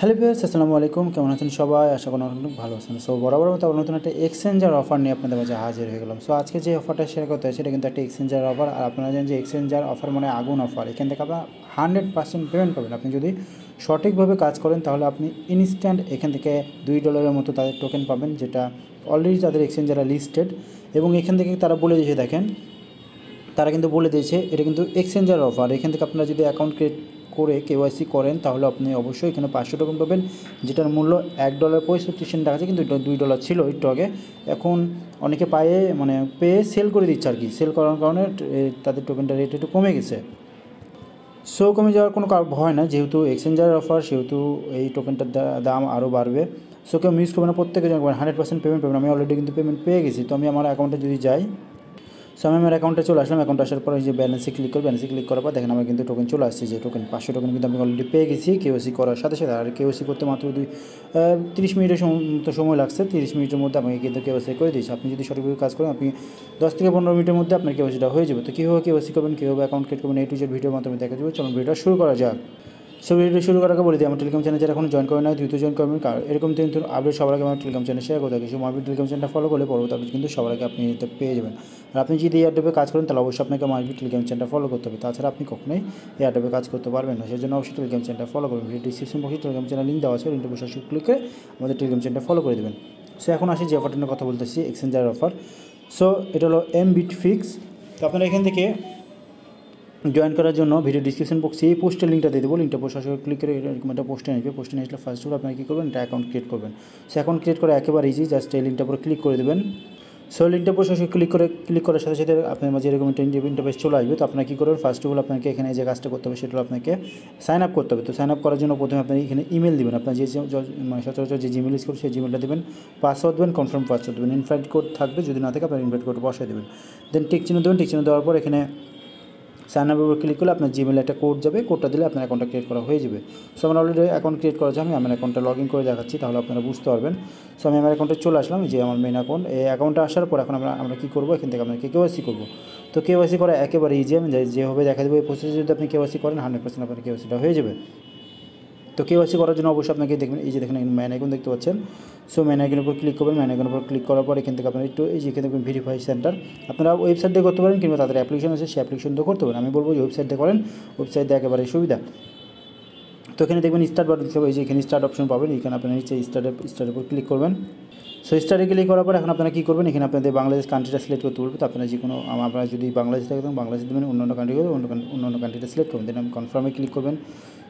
Hello viewers, আসসালামু আলাইকুম। কেমন আছেন সবাই? আশা করি অনেক ভালো আছেন। সো বরাবর মতো নতুন একটা এক্সচেঞ্জার অফার নিয়ে আপনাদের মাঝে হাজির হয়ে গেলাম। সো আজকে যে অফারটা শেয়ার করতে হয়, সেটা কিন্তু একটা এক্সচেঞ্জার অফার আর আপনারা জানেন যে এক্সচেঞ্জার অফার মানে আগুন অফার এখান থেকে আপনার হান্ড্রেড পার্সেন্ট পেমেন্ট পাবেন। আপনি যদি সঠিকভাবে কাজ করেন, তাহলে আপনি ইনস্ট্যান্ট এখান থেকে দুই ডলারের মতো তাদের টোকেন পাবেন, যেটা অলরেডি তাদের এক্সচেঞ্জাররা লিস্টেড এবং এখান থেকে তারা বলে দিয়েছে, দেখেন, তারা কিন্তু বলে দিয়েছে, এটা কিন্তু এক্সচেঞ্জার অফার এখান থেকে আপনারা যদি অ্যাকাউন্ট ক্রিয়েট করে কেওয়াইসি করেন, তাহলে আপনি অবশ্যই এখানে পাঁচশো টোকেন পাবেন, যেটার মূল্য এক ডলার পঁয়ষট্টি সেন্ট টাকা আছে, কিন্তু দুই ডলার ছিল একটু আগে এখন অনেকে পায়ে মানে পেয়ে সেল করে দিচ্ছে আর কি। সেল করার কারণে তাদের টোকেনটা রেট একটু কমে গেছে। সো কমে যাওয়ার কোনো ভয় না, যেহেতু এক্সচেঞ্জার অফার সেহেতু এই টোকেনটার দাম আরও বাড়বে। সো কেউ মিস করবে না, প্রত্যেকে হান্ড্রেড পার্সেন্ট পেমেন্ট পাবেন আমি অলরেডি কিন্তু পেমেন্ট পেয়ে গেছি, তো আমি আমার অ্যাকাউন্টে যদি যাই সো আমি আমার অ্যাকাউন্টে চলে আসলাম। অ্যাকাউন্ট আসার পর যে ব্যালেন্সে ক্লিক করব ব্যালেন্সে ক্লিক করার পর দেখেন আমার কিন্তু টোকেন চলে আসছে। যে টোকেন পাঁচশো টোকেন কিন্তু আমি অলরেডি পেয়ে গেছি কেওসি করার সাথে সাথে। আর কেওসি করতে মাত্র দুই তিরিশ মিনিটের মতো সময় লাগছে। তিরিশ মিনিটের মধ্যে আমাকে কিন্তু কেওসি করে দিয়েছি। আপনি যদি সঠিকভাবে কাজ করেন, আপনি দশ থেকে পনেরো মিনিটের মধ্যে আপনার কেওসিটা হয়ে যাবে। তো কীভাবে কেওসি করবেন, কীভাবে অ্যাকাউন্ট ক্রিয়েট করবেন এই টু জেড ভিডিওর মাধ্যমে দেখা যাবে। চলুন ভিডিওটা শুরু করা যাক। সো ভিডিও শুরু করার আগে বলে দিই আমার টেলিগ্রাম চ্যানেল যারা এখন জয়েন করে না দ্রুত জয়েন করবেন কারণ এরকম কিন্তু আপডেট সবার আগে আমার টেলিগ্রাম চ্যানেল শেয়ার করে থাকি। সো মার্বিট টেলিগ্রাম চ্যানেলটা ফলো করলে পরবর্তী আপডেট কিন্তু সবার আগে আপনি পেয়ে যাবেন। আর আপনি যদি এয়ারটেপে কাজ করেন, তাহলে অবশ্যই আপনাকে মার্বিট টেলিগ্রাম চ্যানেলটা ফলো করতে হবে। তাছাড়া আপনি কখনোই এয়ারটেপে কাজ করতে পারবেন না। সেই জন্য অবশ্যই টেলিগ্রাম চ্যানেলটা ফলো করবেন। ভিডিও ডিসক্রিপশন বক্সে টেলিগ্রাম চ্যানেল লিঙ্ক দেওয়া আছে। লিঙ্কটা বসে ক্লিক করে আমাদের টেলিগ্রাম চ্যানেলটা ফলো করে দেবেন। সো এখন আসি যে অফারটা কথা বলতেছি এক্সচেঞ্জার অফার সো এটা হলো এম বিট ফিক্স তো আপনারা এখান থেকে জয়েন করার জন্য ভিডিও ডিসক্রিপশন বক্সে এই পোস্টের লিঙ্কটা দিয়ে দেবো। লিঙ্কটা পোস্ট আসলে ক্লিক করে এরকম একটা পোস্টে আসবে। পোস্টে আসলে ফার্স্ট অফ আপনারা কী করবেন? একটা অ্যাকাউন্ট ক্রিয়েট করবেন। সো অ্যাকাউন্ট ক্রিয়েট করা একেবারে ইজি জাস্ট এই লিঙ্কটার উপর ক্লিক করে দেবেন। সো লিঙ্কটা পোস্ট আসলে ক্লিক করে ক্লিক করার সাথে সাথে আপনার মাঝে এরকম একটা ইন্টারফেস চলে আসবে। তো আপনারা কী করবেন? ফার্স্ট অফ অল আপনাকে এখানে যে কাজটা করতে হবে, সেটা আপনাকে সাইন আপ করতে হবে। তো সাইন আপ করার জন্য প্রথমে আপনি এখানে ইমেল দেবেন। আপনার যে মানে সচরাচর যে জিমেল ইউজ করবে সেই জিমেলটা দেবেন। পাসওয়ার্ড দেবেন কনফার্ম পাসওয়ার্ড দেবেন। ইনভাইট কোড থাকবে, যদি না থাকে আপনার ইনভাইট কোড বসায় দেবেন। দেন টিক চিহ্ন দেবেন। টিক চিহ্ন দেওয়ার পর এখানে সাইন আপ উপর ক্লিক করলে আপনার জিমেলে একটা কোড যাবে। কোডটা দিলে আপনার অ্যাকাউন্টটা ক্রিয়েট করা হয়ে যাবে। সো আমার অলরেডি অ্যাকাউন্ট ক্রিয়েট করা আমি আমার অ্যাকাউন্টটা লগ ইন করে দেখাচ্ছি, তাহলে আপনারা বুঝতে পারবেন। সো আমি আমার অ্যাকাউন্টে চলে আসলাম। যে আমার মেন অ্যাকাউন্ট এই অ্যাকাউন্টে আসার পর এখন আমরা আমরা কী করব? এখান থেকে আমরা কেওয়াইসি করব। তো কেওয়াইসি করা একেবারে ইজি আমি যেভাবে দেখা দেবো, এই প্রসেসে যদি আপনি কেওয়াইসি করেন হান্ড্রেড পার্সেন্ট আপনার কেওয়াইসিটা হয়ে যাবে। তো কেওয়াইসি করার জন্য অবশ্যই আপনাকে দেখবেন, এই যে দেখেন ম্যান আইকন দেখতে পাচ্ছেন। সো ম্যান আইকনের উপর ক্লিক করবেন ম্যান আইকনের উপর ক্লিক করার পর এখান থেকে আপনার একটু, এই যে দেখবেন ভেরিফাই সেন্টার আপনারা ওয়েবসাইট দিয়ে করতে পারেন কিংবা তাদের অ্যাপ্লিকেশন আছে, সেই অ্যাপ্লিকেশন দিয়ে করতে পারেন। আমি বলব যে ওয়েবসাইট দিয়ে করেন ওয়েবসাইট দিয়ে একেবারে সুবিধা। তো এখানে দেখবেন স্টার্ট বাটন এই যে এখানে স্টার্ট অপশন পাবেন, এখানে আপনারা নিচে স্টার্টের স্টার্টের উপর ক্লিক করবেন। সো স্টারে ক্লিক করার পর এখন আপনারা কী করবেন, এখানে আপনাদের বাংলাদেশ কান্ট্রিটা সিলেক্ট করতে বলবে। তো আপনারা যে কোনো আপনারা যদি বাংলাদেশ থেকে থাকেন, বাংলাদেশ দেবেন অন্য অন্য কান্ট্রি অন্য কান- কান্ট্রিটা সিলেক্ট করবেন। দেন কনফার্মে ক্লিক করবেন।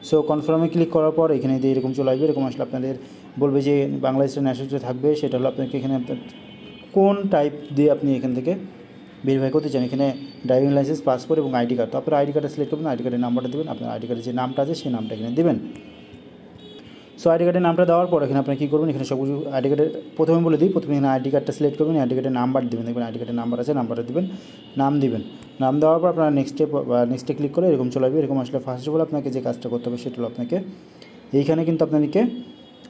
সো কনফার্মে ক্লিক করার পর এখানে দিয়ে এরকম চলে আসবে, এরকম আসলে আপনাদের বলবে যে বাংলাদেশের ন্যাশনালিটি থাকবে, সেটা হলো আপনাকে এখানে আপনার কোন টাইপ দিয়ে আপনি এখান থেকে ভেরিফাই করতে চান। এখানে ড্রাইভিং লাইসেন্স পাসপোর্ট এবং আইডি কার্ড তো আপনার আইডি কার্ডটা সিলেক্ট করবেন আইডি কার্ডের নাম্বারটা দেবেন, আপনার আইডি কার্ডের যে নামটা আছে, সেই নামটা এখানে দেবেন। সো আইডি কার্ডের নামটা দেওয়ার পর এখানে আপনি কী করবেন এখানে সব কিছু আইডি কার্ডের প্রথমে বলে দিই প্রথমে এখানে আইডি কার্ডটা সিলেক্ট করবেন আইডি কার্ডের নাম্বার দেবেন দেখবেন আইডি কার্ডের নাম্বার আছে নাম্বারটা দেবেন নাম দিবেন নাম দেওয়ার পর আপনারা নেক্সটে নেক্সটে ক্লিক করে এরকম চলে আসবে এরকম আসলে ফার্স্ট অফ অল আপনাকে যে কাজটা করতে হবে সেটা হলো আপনাকে এইখানে কিন্তু আপনাদেরকে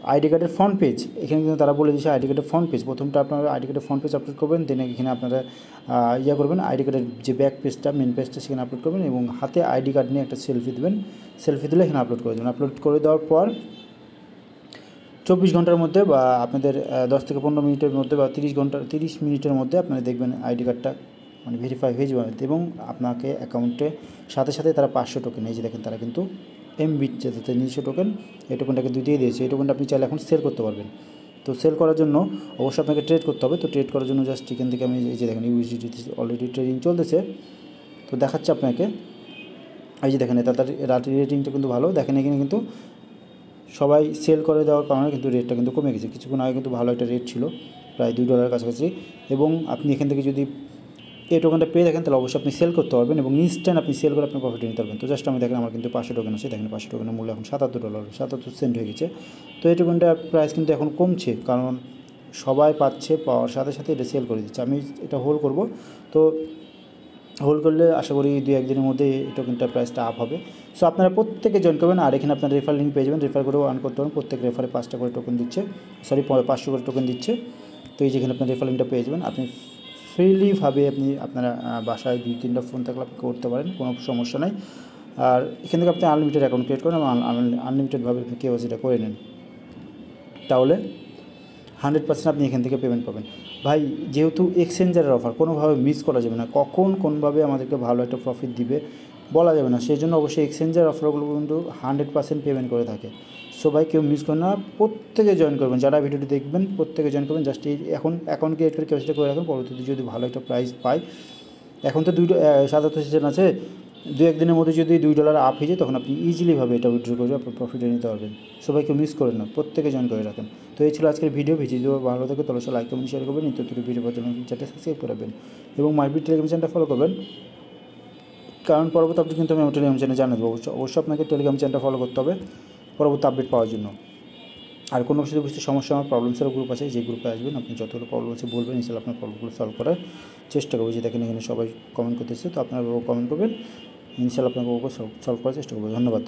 আইডি কার্ডের ফ্রন্ট পেজ এখানে কিন্তু তারা বলে দিয়েছে আইডি কার্ডের ফ্রন্ট পেজ প্রথমটা আপনারা আইডি কার্ডের ফ্রন্ট পেজ আপলোড করবেন দেন এখানে আপনারা ইয়া করবেন আইডি কার্ডের যে ব্যাক পেজটা মেন পেজটা সেখানে আপলোড করবেন এবং হাতে আইডি কার্ড নিয়ে একটা সেলফি দেবেন সেলফি দিলে এখানে আপলোড করে দেবেন আপলোড করে দেওয়ার পর চব্বিশ ঘণ্টার মধ্যে বা আপনাদের দশ থেকে পনেরো মিনিটের মধ্যে বা তিরিশ ঘণ্টা, তিরিশ মিনিটের মধ্যে আপনারা দেখবেন আইডি কার্ডটা মানে ভেরিফাই হয়ে যাবে এবং আপনাকে অ্যাকাউন্টে সাথে সাথে তারা পাঁচশো টোকেন এই যে দেখেন তারা কিন্তু এম বিট যে তাদের নিজস্ব টোকেন এই টোকেনটাকে দুই দিয়ে দিয়েছে। এই টোকেনটা আপনি চাইলে এখন সেল করতে পারবেন। তো সেল করার জন্য অবশ্যই আপনাকে ট্রেড করতে হবে। তো ট্রেড করার জন্য জাস্ট এখান থেকে আমি এই যে দেখেন ইউএসডিটি অলরেডি ট্রেডিং চলতেছে। তো দেখাচ্ছে আপনাকে। এই যে দেখেন তাদের রাতের রেটিংটা কিন্তু ভালো। দেখেন এখানে কিন্তু সবাই সেল করে দেওয়ার কারণে কিন্তু রেটটা কিন্তু কমে গেছে। কিছুক্ষণ আগে কিন্তু ভালো একটা রেট ছিল, প্রায় দুই ডলারের কাছাকাছি। এবং আপনি এখান থেকে যদি এই টোকেনটা পেয়ে দেখেন তাহলে অবশ্যই আপনি সেল করতে পারবেন এবং ইনস্ট্যান্ট আপনি সেল করে আপনি প্রফিট নিতে পারবেন। তো জাস্ট আমি দেখেন, আমার কিন্তু পাঁচশো টোকেন আছে। দেখেন, পাঁচশো টোকেনের মূল্য এখন সাতাত্তর ডলার সাতাত্তর সেন্ট হয়ে গেছে। তো এই টোকেনটার প্রাইস কিন্তু এখন কমছে, কারণ সবাই পাচ্ছে, পাওয়ার সাথে সাথে এটা সেল করে দিচ্ছে। আমি এটা হোল্ড করব। তো হোল্ড করলে আশা করি দুই একদিনের মধ্যে এই টোকেনটা প্রাইসটা আপ হবে। সো আপনারা প্রত্যেকে জয়েন করবেন আর এখানে আপনার রেফার লিঙ্ক পেয়ে যাবেন। রেফার করেও আর্ন করতে পারেন। প্রত্যেক রেফারে পাঁচটা করে টোকেন দিচ্ছে। সরি পাঁচশো করে টোকেন দিচ্ছে। তো এই যেখানে আপনার রেফার লিঙ্কটা পেয়ে যাবেন, আপনি ফ্রিলিভাবে আপনি আপনারা বাসায় দুই, তিনটা ফোন থাকলে আপনি করতে পারেন। কোনো সমস্যা নাই। আর এখান থেকে আপনি আনলিমিটেড অ্যাকাউন্ট ক্রিয়েট করেন এবং আনলিমিটেডভাবে কেওয়াইসিটা করে নেন। তাহলে হান্ড্রেড পার্সেন্ট আপনি এখান থেকে পেমেন্ট পাবেন। ভাই, যেহেতু এক্সচেঞ্জারের অফার কোনোভাবে মিস করা যাবে না। কখন, কোনভাবে আমাদেরকে ভালো একটা প্রফিট দিবে, বলা যাবে না। সেই জন্য অবশ্যই এক্সচেঞ্জার অফারগুলো কিন্তু হান্ড্রেড পার্সেন্ট পেমেন্ট করে থাকে। সো ভাই, কেউ মিস করেন না। প্রত্যেকে জয়েন করবেন। যারা ভিডিওটি দেখবেন, প্রত্যেকে জয়েন করবেন। জাস্ট এখন অ্যাকাউন্ট ক্রিয়েট করে কেওয়াইসিটা করে রাখুন পরবর্তীতে যদি ভালো একটা প্রাইস পাই এখন তো দুইটা সাতাত্তর সিজন আছে। দু একদিনের মধ্যে যদি দুই ডলার আপ হয়ে যায়, তখন আপনি ইজিলিভাবে এটা উইথড্র করে আপনার প্রফিটে নিতে পারবেন। সবাইকে মিস করেন না, প্রত্যেকে জয়েন করে রাখেন। তো এই ছিল আজকের ভিডিও ভিডিও যদি ভালো থাকে তাহলে লাইক কমেন্ট শেয়ার করবেন, নিত্য নতুন ভিডিও পাওয়ার জন্য চ্যানেলটা সাবস্ক্রাইব করবেন এবং মাইবিট টেলিগ্রাম চ্যানেলটা ফলো করবেন। কারণ পরবর্তী আপডেট কিন্তু আমি আমার টেলিগ্রাম চ্যানেলে জানিয়ে দেবো। অবশ্যই অবশ্যই আপনাকে টেলিগ্রাম চ্যানেলটা ফলো করতে হবে পরবর্তী আপডেট পাওয়ার জন্য। আর কোনো কিছু বুঝতে সমস্যা আমার প্রবলেমসের গ্রুপ আছে, যে গ্রুপে আসবেন, আপনি যতগুলো প্রবলেম আছে বলবেন ইনশাল্লাহ আপনার প্রবলেমগুলো সলভ করার চেষ্টা করব। যে দেখেন এখানে সবাই কমেন্ট করতেছে, তো আপনারা কমেন্ট করবেন। ইনশাল্লাহ আপনাকে সলভ করার চেষ্টা করব। ধন্যবাদ।